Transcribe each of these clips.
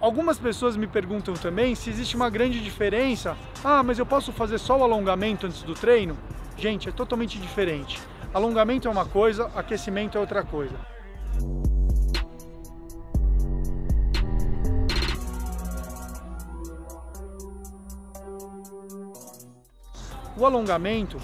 Algumas pessoas me perguntam também se existe uma grande diferença. Ah, mas eu posso fazer só o alongamento antes do treino? Gente, é totalmente diferente. Alongamento é uma coisa, aquecimento é outra coisa. O alongamento,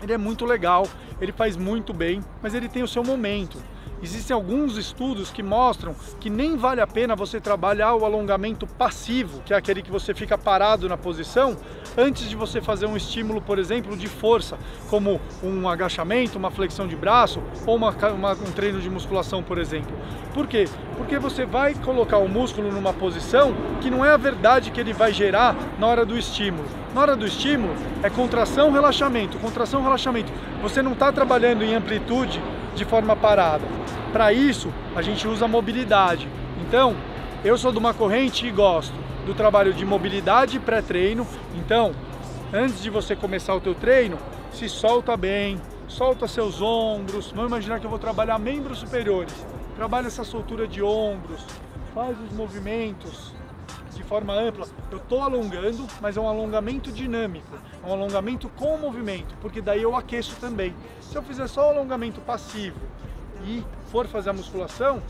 ele é muito legal, ele faz muito bem, mas ele tem o seu momento. Existem alguns estudos que mostram que nem vale a pena você trabalhar o alongamento passivo, que é aquele que você fica parado na posição, antes de você fazer um estímulo, por exemplo, de força, como um agachamento, uma flexão de braço ou uma, uma, um treino de musculação, por exemplo. Por quê? Porque você vai colocar o músculo numa posição que não é a verdade que ele vai gerar na hora do estímulo. Na hora do estímulo é contração, relaxamento, contração, relaxamento. Você não está trabalhando em amplitude de forma parada. Para isso, a gente usa mobilidade. Então, eu sou de uma corrente e gosto do trabalho de mobilidade pré-treino. Então, antes de você começar o teu treino, se solta bem, solta seus ombros. Vamos imaginar que eu vou trabalhar membros superiores. Trabalha essa soltura de ombros, faz os movimentos forma ampla. Eu estou alongando, mas é um alongamento dinâmico, é um alongamento com movimento, porque daí eu aqueço também. Se eu fizer só o alongamento passivo e for fazer a musculação,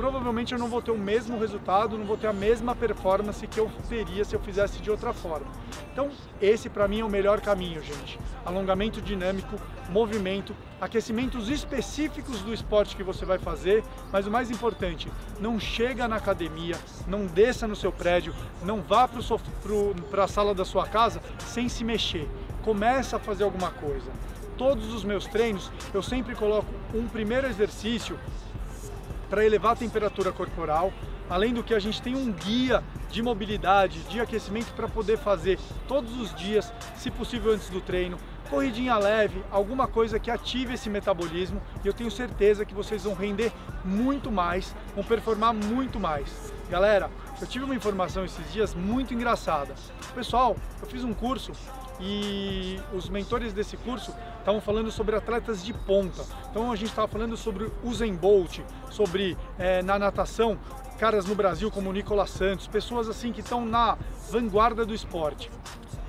provavelmente eu não vou ter o mesmo resultado, não vou ter a mesma performance que eu teria se eu fizesse de outra forma. Então, esse para mim é o melhor caminho, gente. Alongamento dinâmico, movimento, aquecimentos específicos do esporte que você vai fazer, mas o mais importante, não chega na academia, não desça no seu prédio, não vá para a sala da sua casa sem se mexer. Começa a fazer alguma coisa. Todos os meus treinos, eu sempre coloco um primeiro exercício para elevar a temperatura corporal, além do que a gente tem um guia de mobilidade, de aquecimento para poder fazer todos os dias, se possível antes do treino, corridinha leve, alguma coisa que ative esse metabolismo e eu tenho certeza que vocês vão render muito mais, vão performar muito mais. Galera, eu tive uma informação esses dias muito engraçada. Pessoal, eu fiz um curso e os mentores desse curso estavam falando sobre atletas de ponta. Então a gente estava falando sobre Usain Bolt, sobre é, na natação, caras no Brasil como Nicolas Santos, pessoas assim que estão na vanguarda do esporte.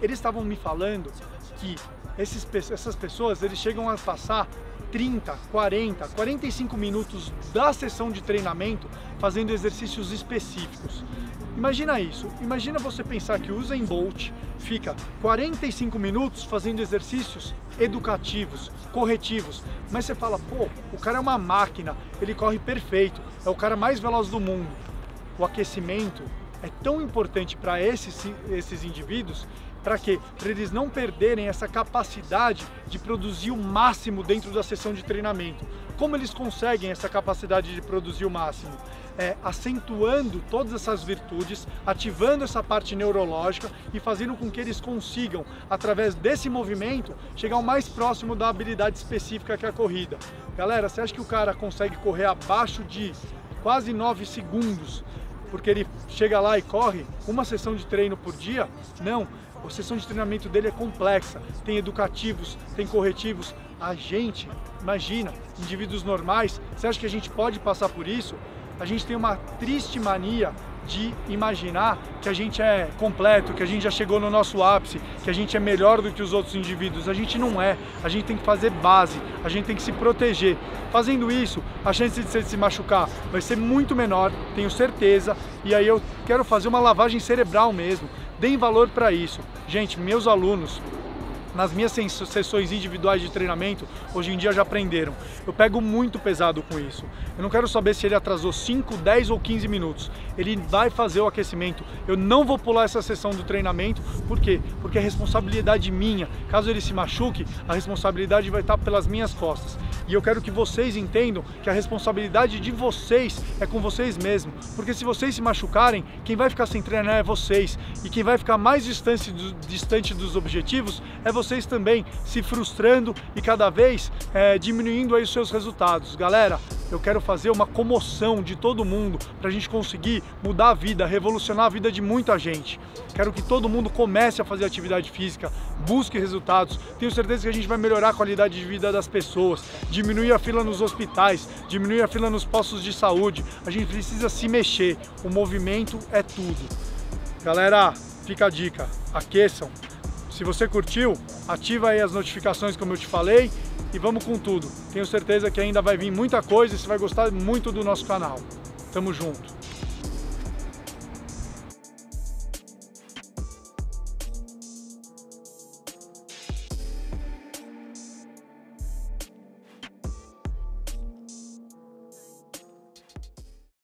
Eles estavam me falando que esses, essas pessoas eles chegam a passar 30, 40, 45 minutos da sessão de treinamento fazendo exercícios específicos. Imagina isso, imagina você pensar que o Usain Bolt fica 45 minutos fazendo exercícios educativos, corretivos, mas você fala, pô, o cara é uma máquina, ele corre perfeito, é o cara mais veloz do mundo. O aquecimento é tão importante para esses, esses indivíduos para quê? Para eles não perderem essa capacidade de produzir o máximo dentro da sessão de treinamento. Como eles conseguem essa capacidade de produzir o máximo? É, acentuando todas essas virtudes, ativando essa parte neurológica e fazendo com que eles consigam, através desse movimento, chegar o mais próximo da habilidade específica que é a corrida. Galera, você acha que o cara consegue correr abaixo de quase 9 segundos porque ele chega lá e corre uma sessão de treino por dia? Não, a sessão de treinamento dele é complexa, tem educativos, tem corretivos. A gente, imagina, indivíduos normais, você acha que a gente pode passar por isso? A gente tem uma triste mania de imaginar que a gente é completo, que a gente já chegou no nosso ápice, que a gente é melhor do que os outros indivíduos. A gente não é. A gente tem que fazer base, a gente tem que se proteger. Fazendo isso, a chance de você se machucar vai ser muito menor, tenho certeza. E aí eu quero fazer uma lavagem cerebral mesmo. Deem valor para isso. Gente, meus alunos, nas minhas sessões individuais de treinamento, hoje em dia já aprenderam. Eu pego muito pesado com isso. Eu não quero saber se ele atrasou 5, 10 ou 15 minutos. Ele vai fazer o aquecimento. Eu não vou pular essa sessão do treinamento. Por quê? Porque é responsabilidade minha. Caso ele se machuque, a responsabilidade vai estar pelas minhas costas. E eu quero que vocês entendam que a responsabilidade de vocês é com vocês mesmos. Porque se vocês se machucarem, quem vai ficar sem treinar é vocês. E quem vai ficar mais distante, distante dos objetivos é vocês vocês também se frustrando e cada vez é, diminuindo aí os seus resultados. Galera, eu quero fazer uma comoção de todo mundo para a gente conseguir mudar a vida, revolucionar a vida de muita gente. Quero que todo mundo comece a fazer atividade física, busque resultados. Tenho certeza que a gente vai melhorar a qualidade de vida das pessoas, diminuir a fila nos hospitais, diminuir a fila nos postos de saúde. A gente precisa se mexer. O movimento é tudo. Galera, fica a dica, aqueçam. Se você curtiu, ativa aí as notificações como eu te falei e vamos com tudo. Tenho certeza que ainda vai vir muita coisa e você vai gostar muito do nosso canal. Tamo junto.